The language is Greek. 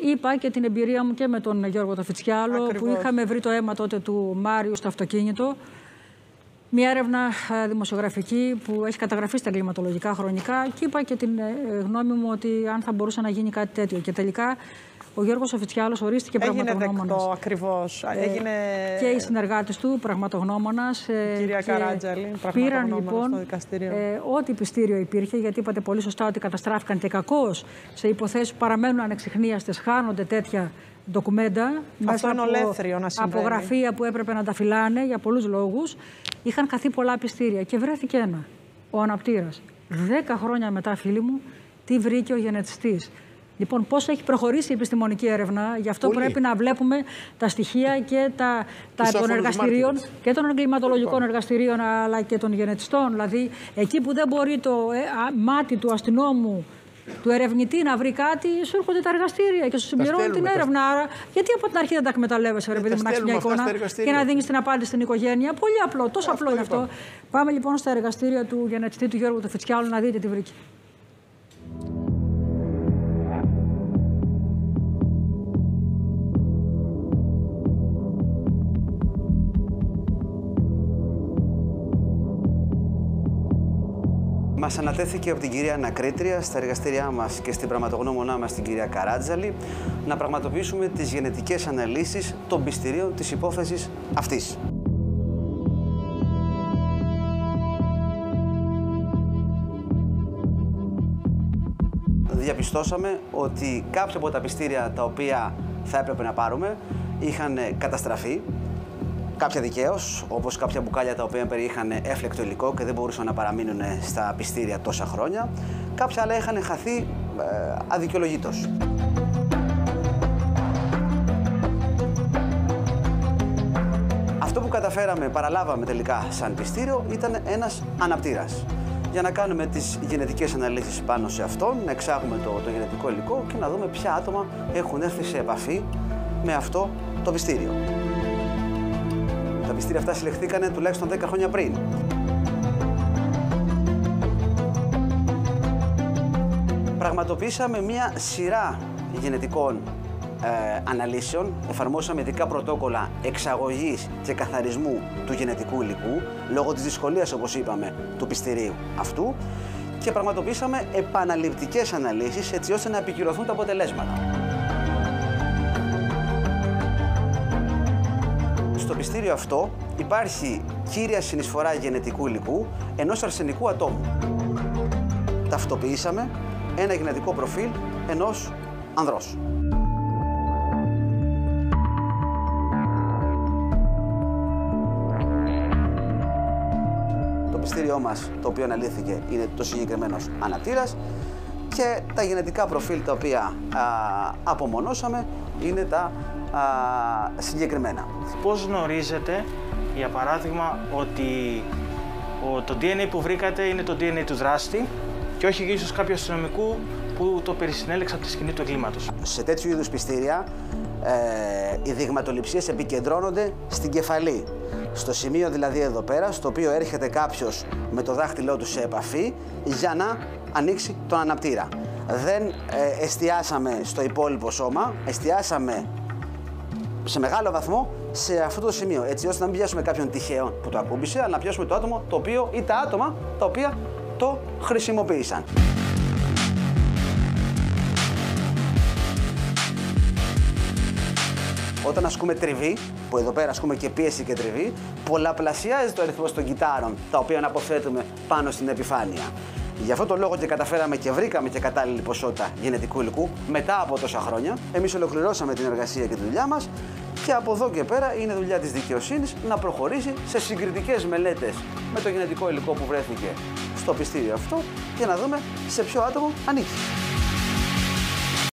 Είπα και την εμπειρία μου και με τον Γιώργο Ταφιτσιάλο που είχαμε βρει το αίμα τότε του Μάριου στο αυτοκίνητο. Μια έρευνα ε, δημοσιογραφική που έχει καταγραφεί στα εγκληματολογικά χρονικά και είπα και την ε, γνώμη μου ότι αν θα μπορούσε να γίνει κάτι τέτοιο. Και τελικά ο Γιώργος Οφιτσιάλος ορίστηκε πραγματογνώμονας. Έγινε δεκτό ακριβώς. Ε, Έγινε... Και οι συνεργάτες του πραγματογνώμονας. Ε, κυρία και Καράτζαλη, πήραν λοιπόν στο δικαστήριο. Ε, ό,τι πιστήριο υπήρχε, γιατί είπατε πολύ σωστά ότι καταστράφηκαν και κακώς σε υποθέσεις που παραμένουν ανεξιχνίαστες, χάνονται τέτοια ντοκουμέντα μέσα από, να από γραφεία που έπρεπε να τα φυλάνε για πολλούς λόγους. Είχαν χαθεί πολλά πιστήρια και βρέθηκε ένα, ο αναπτήρας. Δέκα χρόνια μετά, φίλοι μου, τι βρήκε ο γενετιστής. Λοιπόν, πώς έχει προχωρήσει η επιστημονική έρευνα, γι' αυτό πρέπει να βλέπουμε τα στοιχεία και τα, τα των εργαστηρίων και των εγκληματολογικών εργαστηρίων αλλά και των γενετιστών. Δηλαδή, εκεί που δεν μπορεί το ε, μάτι του αστυνόμου του ερευνητή να βρει κάτι, σου έρχονται τα εργαστήρια και σου συμπληρώνουν την έρευνα. Άρα, γιατί από την αρχή δεν τα εκμεταλλεύεσαι, ρε παιδί μου, να έχεις μια εικόνα και να δίνεις την απάντηση στην οικογένεια. Πολύ απλό, τόσο απλό είναι αυτό. Πάμε λοιπόν στα εργαστήρια του γενετιστή του Γιώργου Τεφιτσιάλου να δείτε τι βρήκε. Μας ανατέθηκε από την κυρία Ανακρίτρια στα εργαστήριά μας και στην πραγματογνώμονά μας την κυρία Καράτζαλη να πραγματοποιήσουμε τις γενετικές αναλύσεις των πιστηρίων της υπόθεσης αυτής. Διαπιστώσαμε ότι κάποια από τα πιστήρια τα οποία θα έπρεπε να πάρουμε είχαν καταστραφεί Κάποια δικαίως, όπως κάποια μπουκάλια τα οποία περιείχαν έφλεκτο υλικό και δεν μπορούσαν να παραμείνουν στα πιστήρια τόσα χρόνια. Κάποια άλλα είχαν χαθεί ε, αδικαιολογήτω. Αυτό που καταφέραμε, παραλάβαμε τελικά σαν πιστήριο, ήταν ένας αναπτήρας. Για να κάνουμε τις γενετικές αναλύσεις πάνω σε αυτόν, να εξάγουμε το, το γενετικό υλικό και να δούμε ποια άτομα έχουν έρθει σε επαφή με αυτό το πιστήριο. Τα πιστήρια αυτά συλλεχθήκανε τουλάχιστον 10 χρόνια πριν. Πραγματοποίησαμε μία σειρά γενετικών ε, αναλύσεων, εφαρμόσαμε ειδικά πρωτόκολλα εξαγωγής και καθαρισμού του γενετικού υλικού, λόγω της δυσκολίας, όπως είπαμε, του πιστηρίου αυτού και πραγματοποίησαμε επαναληπτικές αναλύσεις έτσι ώστε να επικυρωθούν τα αποτελέσματα. Στο πιστήριο αυτό υπάρχει κύρια συνεισφορά γενετικού υλικού ενός αρσενικού ατόμου. Ταυτοποιήσαμε ένα γενετικό προφίλ ενός ανδρός. Το πιστήριό μας, το οποίο αναλύθηκε, είναι το συγκεκριμένος ανατήρας και τα γενετικά προφίλ τα οποία α, απομονώσαμε είναι τα α, συγκεκριμένα. Πώς γνωρίζετε, για παράδειγμα, ότι ο, το DNA που βρήκατε είναι το DNA του δράστη και όχι ίσως κάποιου αστυνομικού που το περισυνέλεξε από τη σκηνή του εγκλήματος; Σε τέτοιου είδους πιστήρια ε, οι δειγματοληψίες επικεντρώνονται στην κεφαλή. Στο σημείο δηλαδή εδώ πέρα, στο οποίο έρχεται κάποιος με το δάχτυλό του σε επαφή για να ανοίξει τον αναπτήρα. Δεν ε, εστιάσαμε στο υπόλοιπο σώμα, εστιάσαμε σε μεγάλο βαθμό σε αυτό το σημείο. Έτσι ώστε να μην πιάσουμε κάποιον τυχαίο που το ακούμπησε, αλλά να πιάσουμε το άτομο το οποίο ή τα άτομα τα οποία το χρησιμοποίησαν. Όταν ασκούμε τριβή, που εδώ πέρα ασκούμε και πίεση και τριβή, πολλαπλασιάζεται ο αριθμό των κυτάρων τα οποία αποθέτουμε πάνω στην επιφάνεια. Γι' αυτό το λόγο και καταφέραμε και βρήκαμε και κατάλληλη ποσότητα γενετικού υλικού μετά από τόσα χρόνια. Εμείς ολοκληρώσαμε την εργασία και τη δουλειά μας και από εδώ και πέρα είναι δουλειά της δικαιοσύνης να προχωρήσει σε συγκριτικές μελέτες με το γενετικό υλικό που βρέθηκε στο πιστήριο αυτό για να δούμε σε ποιο άτομο ανήκει.